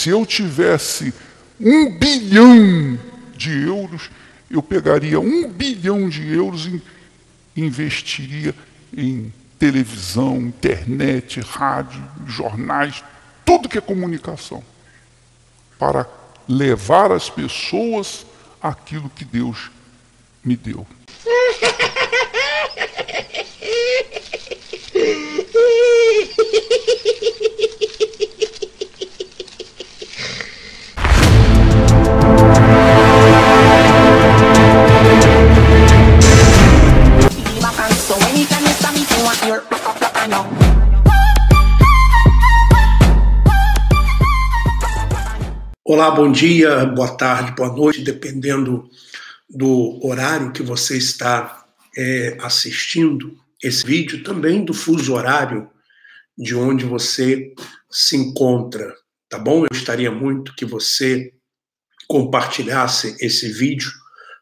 Se eu tivesse um bilhão de euros, eu pegaria um bilhão de euros e investiria em televisão, internet, rádio, jornais, tudo que é comunicação, para levar as pessoas aquilo que Deus me deu. Olá, bom dia, boa tarde, boa noite, dependendo do horário que você está é, assistindo esse vídeo, também do fuso horário de onde você se encontra, tá bom? Eu gostaria muito que você compartilhasse esse vídeo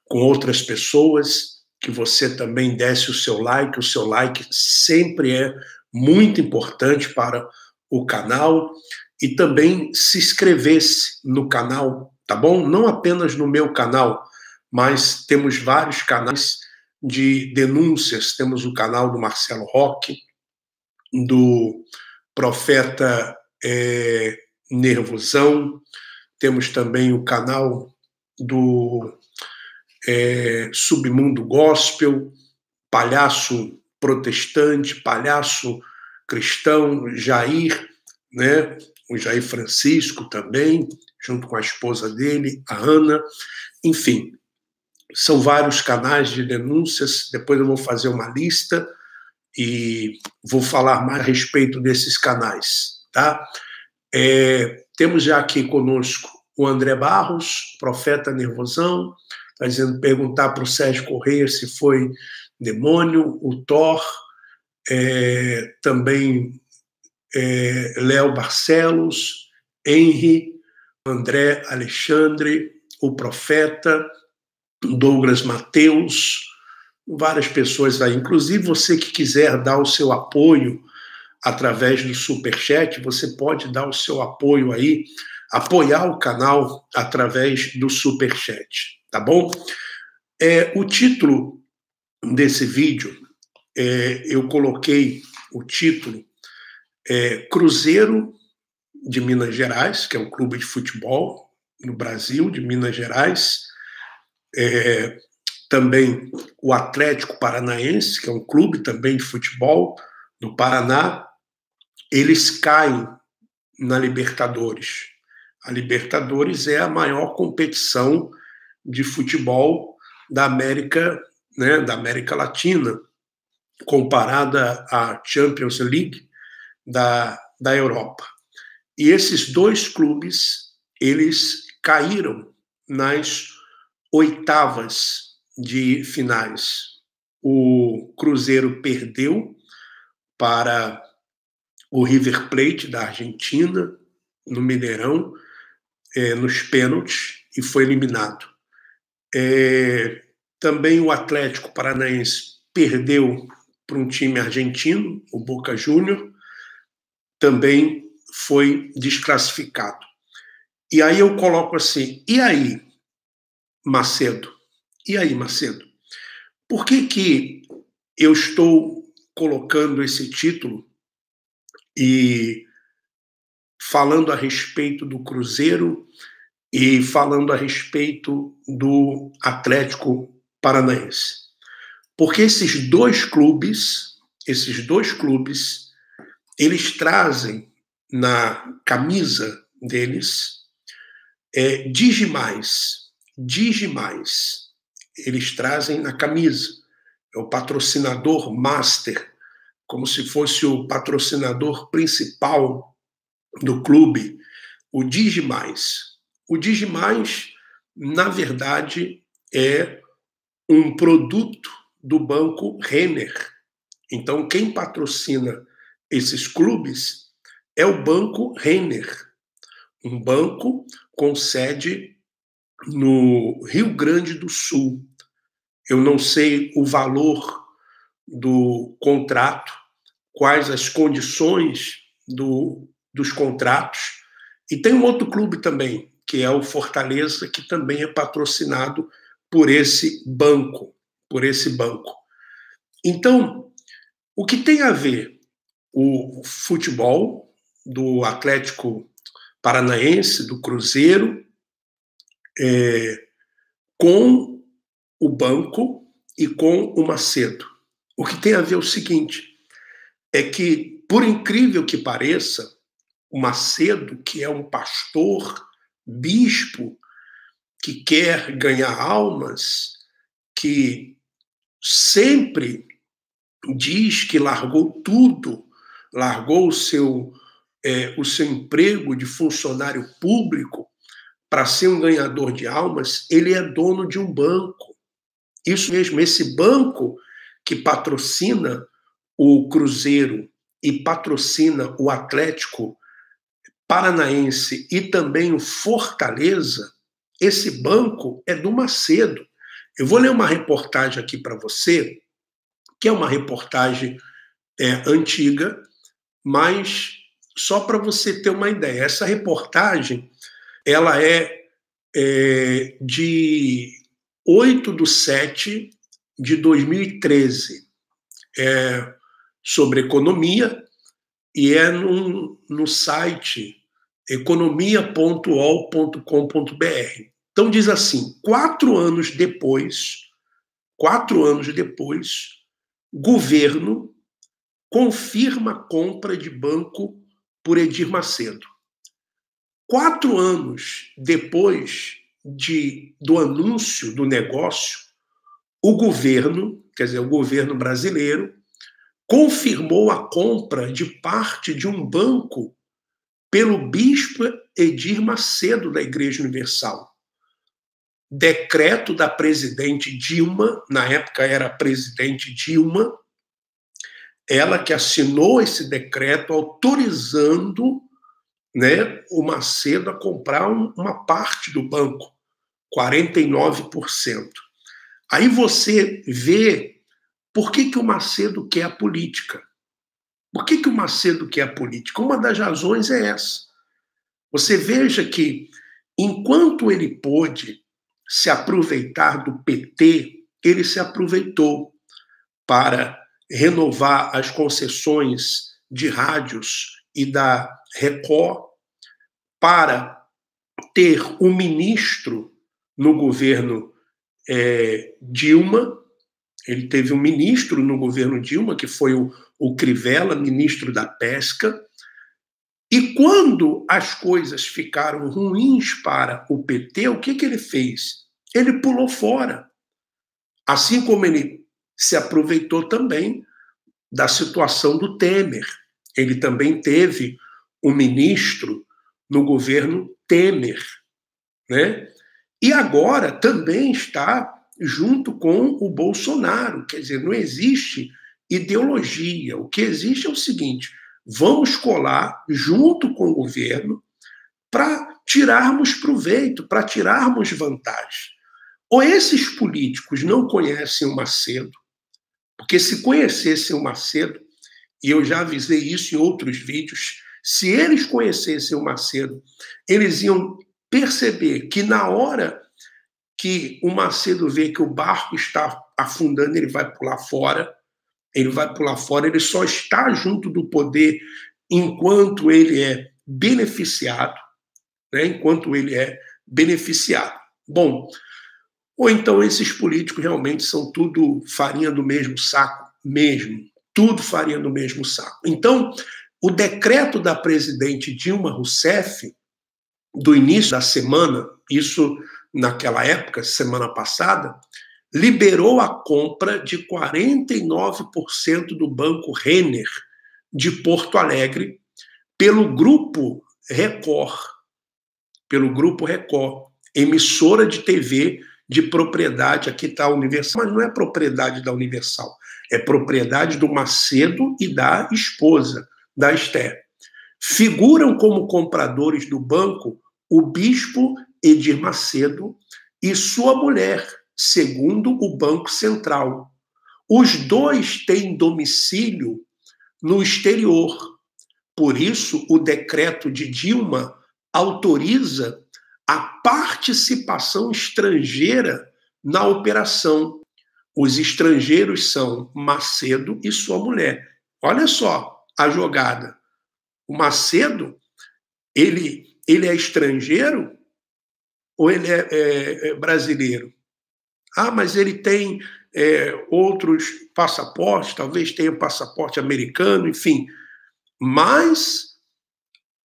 com outras pessoas, que você também desse o seu like, o seu like sempre é muito importante para o canal e também se inscrevesse no canal, tá bom? Não apenas no meu canal, mas temos vários canais de denúncias. Temos o canal do Marcelo Roque, do Profeta é, Nervosão, temos também o canal do é, Submundo Gospel, Palhaço Protestante, Palhaço Cristão, Jair, né? O Jair Francisco também, junto com a esposa dele, a Ana. Enfim, são vários canais de denúncias. Depois eu vou fazer uma lista e vou falar mais a respeito desses canais, tá? É, temos já aqui conosco o André Barros, profeta nervosão, está dizendo perguntar para o Sérgio Correia se foi demônio, o Thor, é, também é, Léo Barcelos, Henry, André Alexandre, o Profeta, Douglas Mateus, várias pessoas aí. Inclusive, você que quiser dar o seu apoio através do Superchat, você pode dar o seu apoio aí, apoiar o canal através do Superchat, tá bom? É, o título desse vídeo, é, eu coloquei o título é, Cruzeiro de Minas Gerais, que é um clube de futebol no Brasil, de Minas Gerais. É, também o Atlético Paranaense, que é um clube também de futebol no Paraná. Eles caem na Libertadores. A Libertadores é a maior competição de futebol da América, né, da América Latina, comparada à Champions League, da, da Europa. E esses dois clubes, eles caíram nas oitavas de finais. O Cruzeiro perdeu para o River Plate da Argentina, no Mineirão, é, nos pênaltis, e foi eliminado. É, também o Atlético Paranaense perdeu para um time argentino, o Boca Júnior, também foi desclassificado. E aí eu coloco assim: e aí, Macedo? E aí, Macedo? Por que, que eu estou colocando esse título e falando a respeito do Cruzeiro e falando a respeito do Atlético Paranaense? Porque esses dois clubes, esses dois clubes, eles trazem na camisa deles é, digimais, digimais. Eles trazem na camisa. É o patrocinador master, como se fosse o patrocinador principal do clube, o Digimais. O Digimais, na verdade, é um produto do banco Renner. Então, quem patrocina esses clubes é o Banco Renner, um banco com sede no Rio Grande do Sul. Eu não sei o valor do contrato, quais as condições do, dos contratos. E tem um outro clube também, que é o Fortaleza, que também é patrocinado por esse banco, por esse banco. Então, o que tem a ver o futebol do Atlético Paranaense, do Cruzeiro, é, com o banco e com o Macedo? O que tem a ver é o seguinte: é que, por incrível que pareça, o Macedo, que é um pastor, bispo, que quer ganhar almas, que sempre diz que largou tudo, largou o seu, é, o seu emprego de funcionário público para ser um ganhador de almas, ele é dono de um banco. Isso mesmo, esse banco que patrocina o Cruzeiro e patrocina o Atlético Paranaense e também o Fortaleza, esse banco é do Macedo. Eu vou ler uma reportagem aqui para você, que é uma reportagem é, antiga, mas só para você ter uma ideia. Essa reportagem ela é, é de 8 de 7 de 2013. É sobre economia e é no, no site economia.ol.com.br. Então diz assim: quatro anos depois, quatro anos depois, governo confirma a compra de banco por Edir Macedo. Quatro anos depois de, do anúncio do negócio, o governo, quer dizer, o governo brasileiro, confirmou a compra de parte de um banco pelo bispo Edir Macedo da Igreja Universal. Decreto da presidente Dilma, na época era presidente Dilma, ela que assinou esse decreto autorizando né, o Macedo a comprar um, uma parte do banco, 49%. Aí você vê por que, que o Macedo quer a política. Por que, que o Macedo quer a política? Uma das razões é essa. Você veja que, enquanto ele pôde se aproveitar do PT, ele se aproveitou para renovar as concessões de rádios e da Record, para ter um ministro no governo é, Dilma. Ele teve um ministro no governo Dilma, que foi o o Crivella, ministro da Pesca. E quando as coisas ficaram ruins para o PT, o que, que ele fez? Ele pulou fora. Assim como ele se aproveitou também da situação do Temer. Ele também teve um ministro no governo Temer, né? E agora também está junto com o Bolsonaro, quer dizer, não existe ideologia. O que existe é o seguinte: vamos colar junto com o governo para tirarmos proveito, para tirarmos vantagem. Ou esses políticos não conhecem o Macedo, porque se conhecessem o Macedo, e eu já avisei isso em outros vídeos, se eles conhecessem o Macedo, eles iam perceber que na hora que o Macedo vê que o barco está afundando, ele vai pular fora ele vai pular fora, ele só está junto do poder enquanto ele é beneficiado, né? enquanto ele é beneficiado. Bom, ou então esses políticos realmente são tudo farinha do mesmo saco, mesmo, tudo farinha do mesmo saco. Então, o decreto da presidente Dilma Rousseff, do início da semana, isso naquela época, semana passada, liberou a compra de 49% do Banco Renner de Porto Alegre pelo grupo Record, pelo grupo Record, emissora de TV de propriedade, aqui está a Universal, mas não é propriedade da Universal, é propriedade do Macedo e da esposa, da Esther. Figuram como compradores do banco o bispo Edir Macedo e sua mulher, segundo o Banco Central. Os dois têm domicílio no exterior. Por isso, o decreto de Dilma autoriza participação estrangeira na operação. Os estrangeiros são Macedo e sua mulher. Olha só a jogada. O Macedo, ele, ele é estrangeiro ou ele é, é, é brasileiro? Ah, mas ele tem é, outros passaportes, talvez tenha passaporte americano, enfim. Mas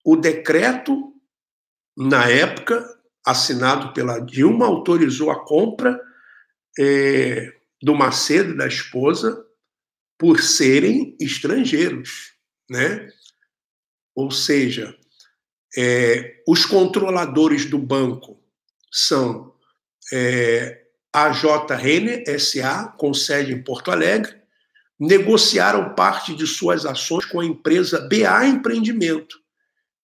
o decreto, na época, assinado pela Dilma, autorizou a compra é, do Macedo e da esposa por serem estrangeiros, né? Ou seja, é, os controladores do banco são é, a J. Renner S.A., com sede em Porto Alegre, negociaram parte de suas ações com a empresa BA Empreendimento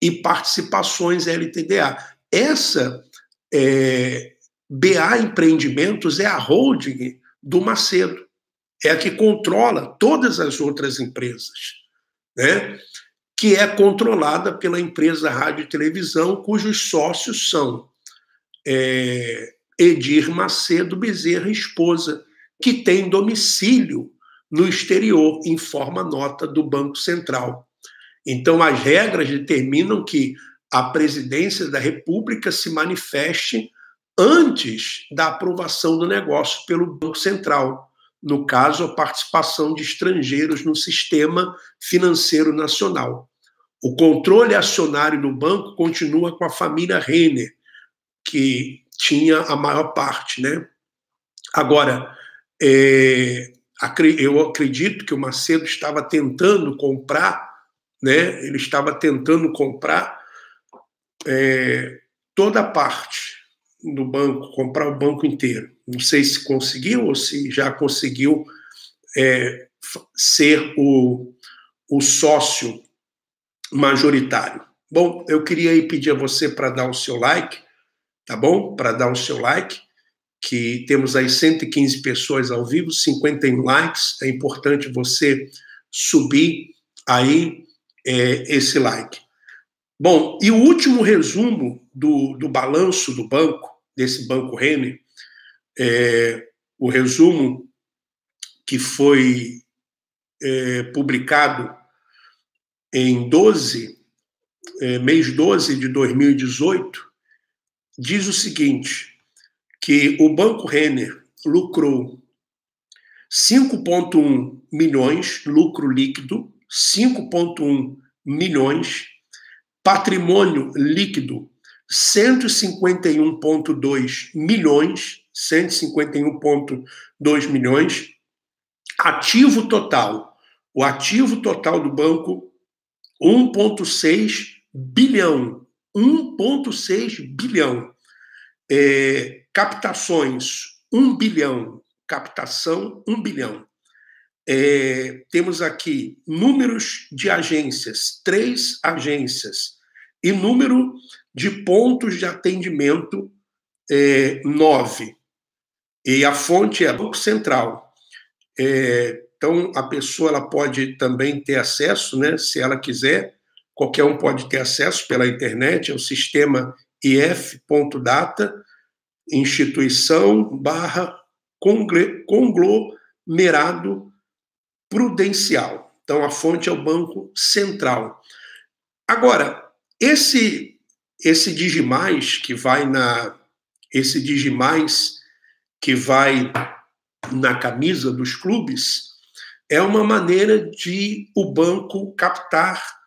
e Participações LTDA. Essa é, BA Empreendimentos é a holding do Macedo, é a que controla todas as outras empresas, né? que é controlada pela empresa Rádio e Televisão, cujos sócios são é, Edir Macedo Bezerra, esposa, que tem domicílio no exterior, informa nota do Banco Central. Então, as regras determinam que a presidência da República se manifeste antes da aprovação do negócio pelo Banco Central, no caso, a participação de estrangeiros no sistema financeiro nacional. O controle acionário do banco continua com a família Renner, que tinha a maior parte, né? Agora, é, eu acredito que o Macedo estava tentando comprar, né? Ele estava tentando comprar é, toda parte do banco, comprar o banco inteiro. Não sei se conseguiu ou se já conseguiu é, ser o, o sócio majoritário. Bom, eu queria pedir a você para dar o seu like tá bom? Para dar o seu like, que temos aí 115 pessoas ao vivo, 51 likes. É importante você subir aí é, esse like. Bom, e o último resumo do, do balanço do banco, desse banco Renner, é, o resumo que foi é, publicado em 12, é, mês 12 de 2018, diz o seguinte, que o Banco Renner lucrou 5,1 milhões, lucro líquido, 5,1 milhões, patrimônio líquido, 151,2 milhões, 151,2 milhões, ativo total, o ativo total do banco, 1,6 bilhão, 1,6 bilhão. É, captações, 1 bilhão. Captação, 1 bilhão. É, temos aqui números de agências, três agências, e número de pontos de atendimento, é, nove. E a fonte é Banco Central. É, então, a pessoa ela pode também ter acesso, né, se ela quiser, qualquer um pode ter acesso pela internet, é o sistema if.data, instituição barra conglomerado prudencial. Então, a fonte é o Banco Central. Agora, esse esse Digimais que vai na esse Digimais que vai na camisa dos clubes é uma maneira de o banco captar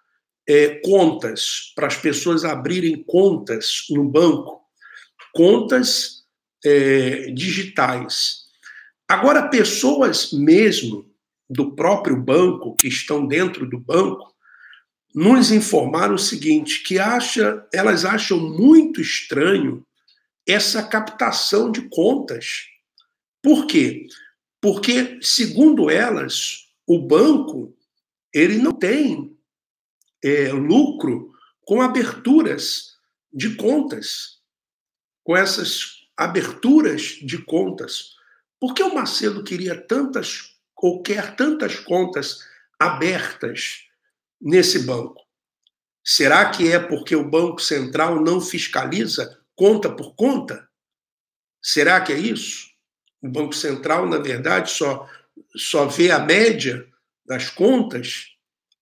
é, contas, para as pessoas abrirem contas no banco, contas é, digitais. Agora, pessoas mesmo do próprio banco, que estão dentro do banco, nos informaram o seguinte, que acha, elas acham muito estranho essa captação de contas. Por quê? Porque, segundo elas, o banco ele não tem é, lucro com aberturas de contas, com essas aberturas de contas. Por que o Macedo queria tantas, ou quer tantas contas abertas nesse banco? Será que é porque o Banco Central não fiscaliza conta por conta? Será que é isso? O Banco Central, na verdade, só, só vê a média das contas?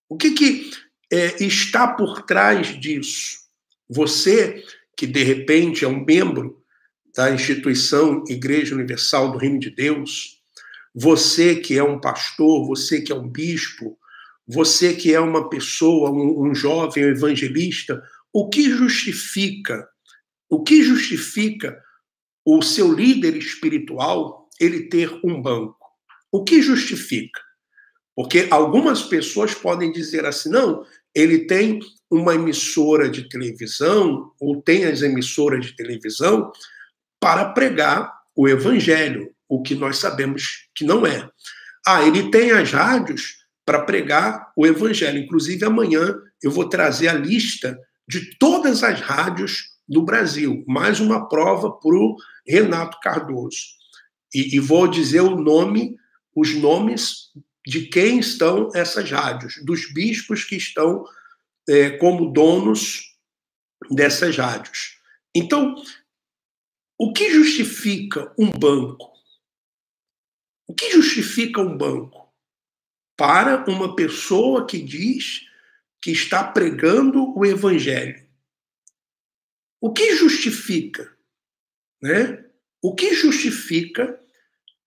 O que, que é, está por trás disso? Você, que de repente é um membro da instituição Igreja Universal do Reino de Deus, você que é um pastor, você que é um bispo, você que é uma pessoa, um, um jovem evangelista, o que justifica, o que justifica o seu líder espiritual ele ter um banco? O que justifica? Porque algumas pessoas podem dizer assim, não, ele tem uma emissora de televisão, ou tem as emissoras de televisão, para pregar o evangelho, o que nós sabemos que não é. Ah, ele tem as rádios para pregar o evangelho. Inclusive, amanhã eu vou trazer a lista de todas as rádios do Brasil. Mais uma prova para o Renato Cardoso. E, e vou dizer o nome, os nomes de quem estão essas rádios, dos bispos que estão é, como donos dessas rádios. Então, o que justifica um banco? O que justifica um banco? Para uma pessoa que diz que está pregando o evangelho. O que justifica, né? O que justifica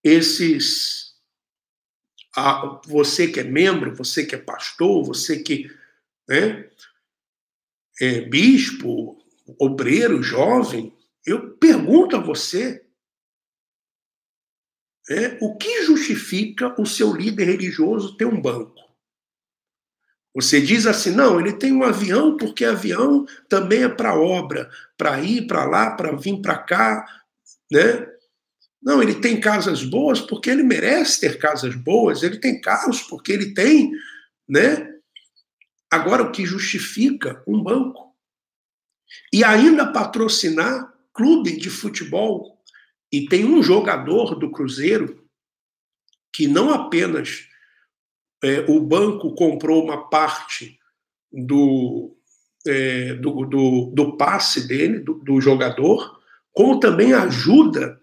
esses a, você que é membro, você que é pastor, você que né, é bispo, obreiro, jovem, eu pergunto a você é, o que justifica o seu líder religioso ter um banco? Você diz assim, não, ele tem um avião porque avião também é para obra, para ir para lá, para vir para cá, né? Não, ele tem casas boas porque ele merece ter casas boas, ele tem carros porque ele tem, né? Agora, o que justifica um banco? E ainda patrocinar clube de futebol e tem um jogador do Cruzeiro que não apenas é, o banco comprou uma parte do, é, do, do, do, passe dele, do, do jogador, como também ajuda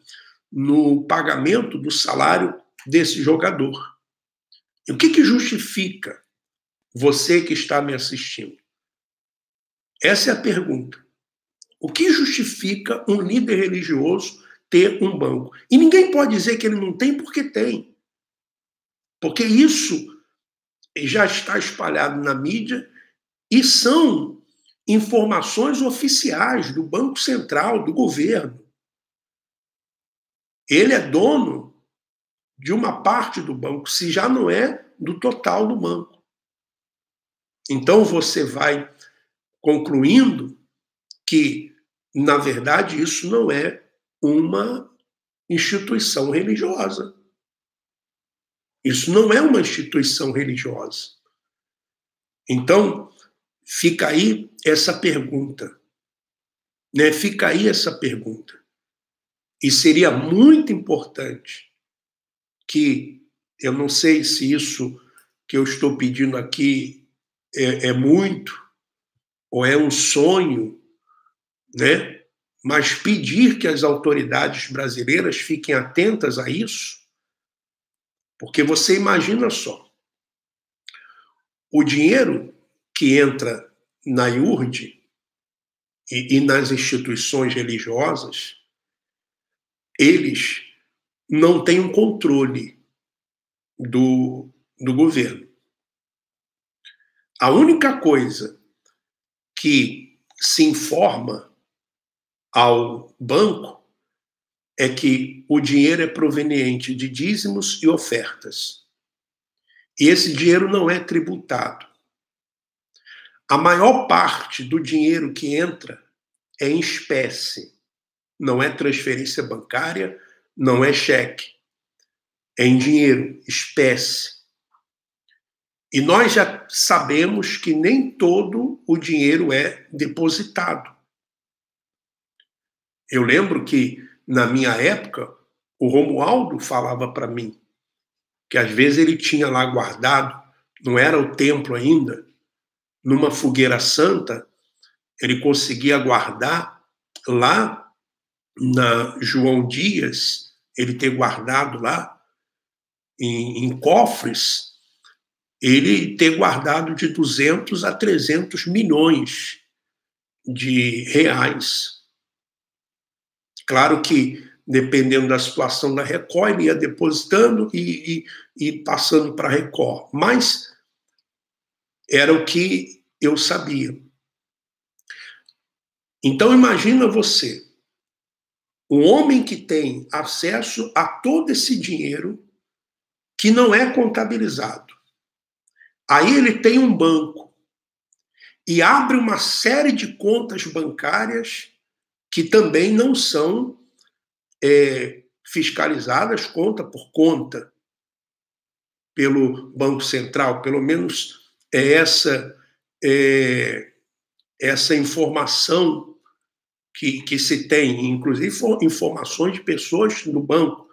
no pagamento do salário desse jogador. E o que, que justifica você que está me assistindo? Essa é a pergunta. O que justifica um líder religioso ter um banco? E ninguém pode dizer que ele não tem, porque tem. Porque isso já está espalhado na mídia e são informações oficiais do Banco Central, do governo. Ele é dono de uma parte do banco, se já não é do total do banco. Então você vai concluindo que na verdade, isso não é uma instituição religiosa. Isso não é uma instituição religiosa. Então, fica aí essa pergunta. Né? Fica aí essa pergunta. E seria muito importante que, eu não sei se isso que eu estou pedindo aqui é, é muito, ou é um sonho né? Mas pedir que as autoridades brasileiras fiquem atentas a isso, porque você imagina só, o dinheiro que entra na IURD e, e nas instituições religiosas, eles não têm um controle do, do governo. A única coisa que se informa ao banco é que o dinheiro é proveniente de dízimos e ofertas. E esse dinheiro não é tributado. A maior parte do dinheiro que entra é em espécie. Não é transferência bancária, não é cheque. É em dinheiro, espécie. E nós já sabemos que nem todo o dinheiro é depositado. Eu lembro que, na minha época, o Romualdo falava para mim que às vezes ele tinha lá guardado, não era o templo ainda, numa fogueira santa, ele conseguia guardar lá na João Dias, ele ter guardado lá em, em cofres, ele ter guardado de 200 a 300 milhões de reais. Claro que, dependendo da situação da Record, ele ia depositando e, e, e passando para a Record. Mas era o que eu sabia. Então imagina você, um homem que tem acesso a todo esse dinheiro que não é contabilizado. Aí ele tem um banco e abre uma série de contas bancárias que também não são é, fiscalizadas conta por conta pelo Banco Central, pelo menos é essa é, essa informação que, que se tem, inclusive informações de pessoas no banco.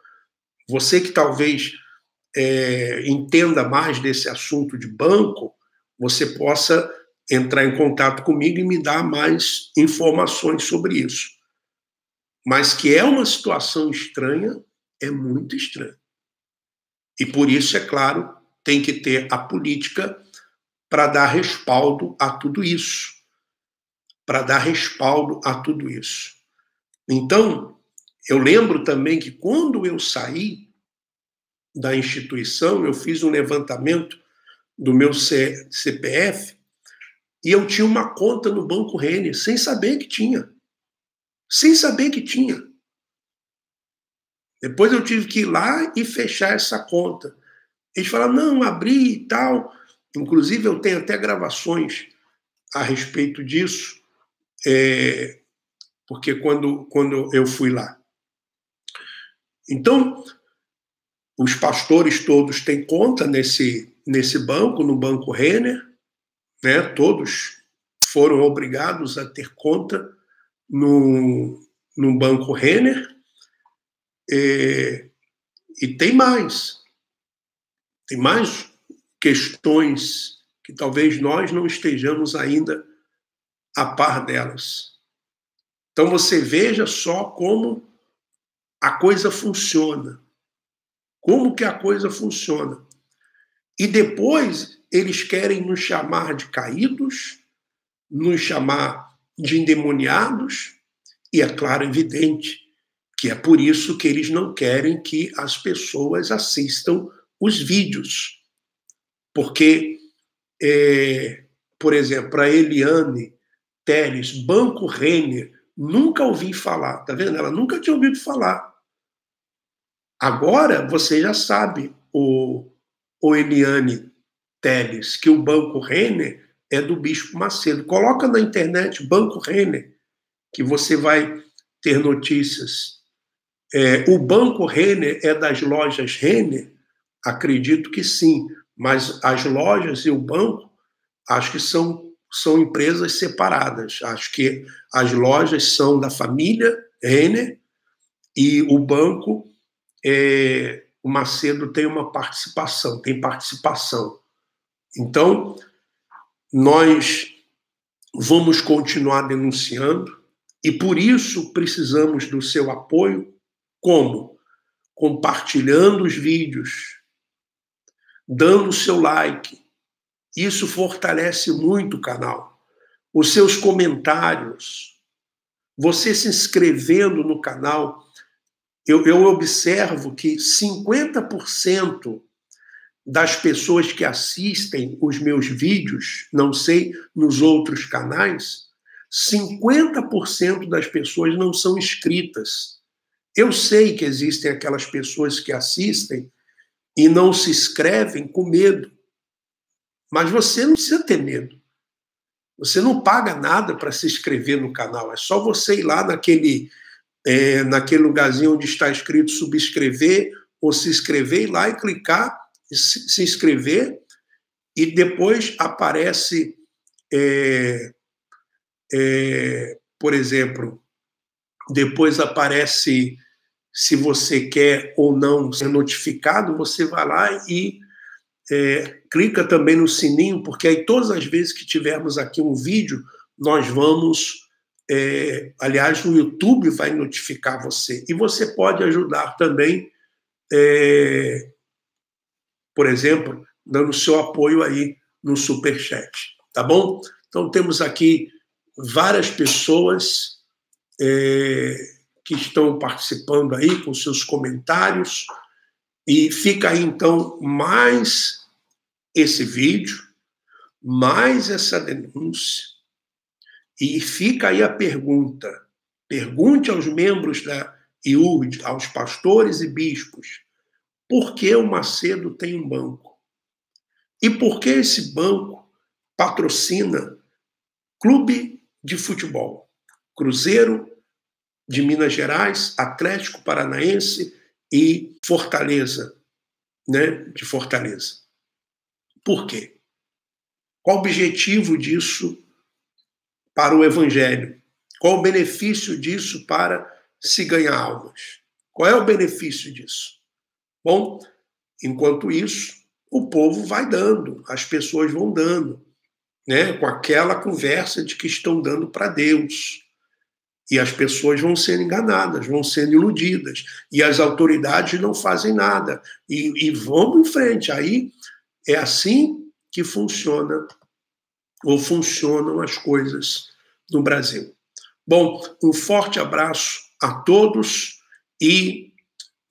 Você que talvez é, entenda mais desse assunto de banco, você possa entrar em contato comigo e me dar mais informações sobre isso. Mas que é uma situação estranha, é muito estranho. E por isso, é claro, tem que ter a política para dar respaldo a tudo isso. Para dar respaldo a tudo isso. Então, eu lembro também que quando eu saí da instituição, eu fiz um levantamento do meu CPF e eu tinha uma conta no Banco Renner, sem saber que tinha. Sem saber que tinha. Depois eu tive que ir lá e fechar essa conta. Eles falaram, não, abri e tal. Inclusive, eu tenho até gravações a respeito disso, é, porque quando, quando eu fui lá. Então, os pastores todos têm conta nesse, nesse banco, no Banco Renner, né? todos foram obrigados a ter conta no, no Banco Renner. É, e tem mais. Tem mais questões que talvez nós não estejamos ainda a par delas. Então você veja só como a coisa funciona. Como que a coisa funciona. E depois eles querem nos chamar de caídos, nos chamar de endemoniados, e é claro, evidente, que é por isso que eles não querem que as pessoas assistam os vídeos. Porque, é, por exemplo, para Eliane Teles, Banco Renner, nunca ouvi falar, tá vendo? Ela nunca tinha ouvido falar. Agora você já sabe, o, o Eliane Teles, que o Banco Renner é do Bispo Macedo. Coloca na internet Banco Renner, que você vai ter notícias. É, o Banco Renner é das lojas Renner? Acredito que sim mas as lojas e o banco acho que são, são empresas separadas. Acho que as lojas são da família Renner e o banco, é, o Macedo tem uma participação, tem participação. Então, nós vamos continuar denunciando e por isso precisamos do seu apoio. Como? Compartilhando os vídeos, dando o seu like. Isso fortalece muito o canal. Os seus comentários, você se inscrevendo no canal. Eu, eu observo que 50% das pessoas que assistem os meus vídeos, não sei nos outros canais, 50% das pessoas não são inscritas. Eu sei que existem aquelas pessoas que assistem e não se inscrevem com medo. Mas você não precisa ter medo. Você não paga nada para se inscrever no canal. É só você ir lá naquele, é, naquele lugarzinho onde está escrito subscrever ou se inscrever, ir lá e clicar, se, inscrever, e depois aparece, é, é, por exemplo, depois aparece se você quer ou não ser notificado, você vai lá e é, clica também no sininho, porque aí todas as vezes que tivermos aqui um vídeo, nós vamos. É, aliás, o YouTube vai notificar você. E você pode ajudar também, é, por exemplo, dando seu apoio aí no Superchat. Tá bom? Então, temos aqui várias pessoas é, que estão participando aí com seus comentários. E fica aí, então, mais esse vídeo, mais essa denúncia, e fica aí a pergunta. Pergunte aos membros da IURD, aos pastores e bispos, por que o Macedo tem um banco? E por que esse banco patrocina clube de futebol? Cruzeiro de Minas Gerais, Atlético Paranaense e Fortaleza, né, de Fortaleza. Por quê? Qual o objetivo disso para o evangelho? Qual o benefício disso para se ganhar almas? Qual é o benefício disso? Bom, enquanto isso, o povo vai dando, as pessoas vão dando, né, com aquela conversa de que estão dando para Deus. E as pessoas vão sendo enganadas, vão sendo iludidas. E as autoridades não fazem nada. E, e vamos em frente. Aí é assim que funciona ou funcionam as coisas no Brasil. Bom, um forte abraço a todos e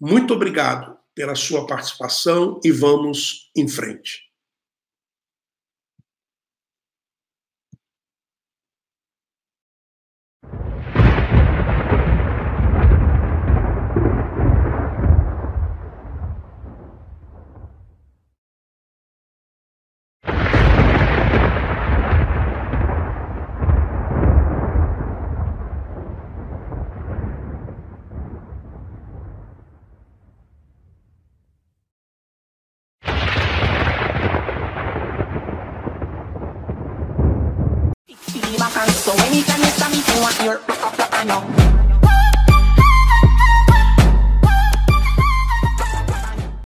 muito obrigado pela sua participação e vamos em frente.